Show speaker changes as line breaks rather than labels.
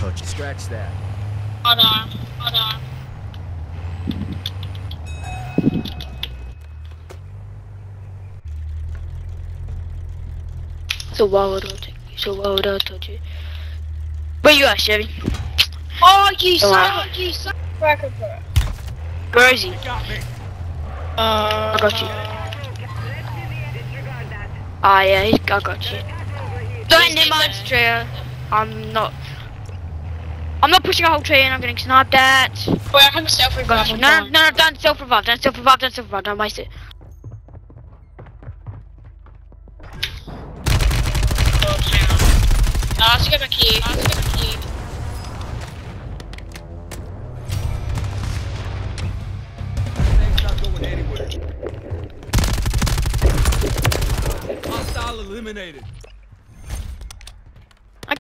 touch. Scratch that.
Hold on, hold on.
So why would I take you? So why would I touch it? Where you at, Chevy?
Oh, you
Come
son
on.
of you son of a cracker, bro.
Where is he?
Uh,
I got you. Ah, yeah, he's, I got you. Don't name my trailer. I'm not. I'm not pushing a whole train. I'm getting sniped at.
Wait, I have a self
Got
revive.
No, no, no, no, don't self revive. Don't self revive. Don't self revive. Don't waste it.
No, I have to get my key. I have to get my key.
Thing's not going anywhere. Hostile eliminated.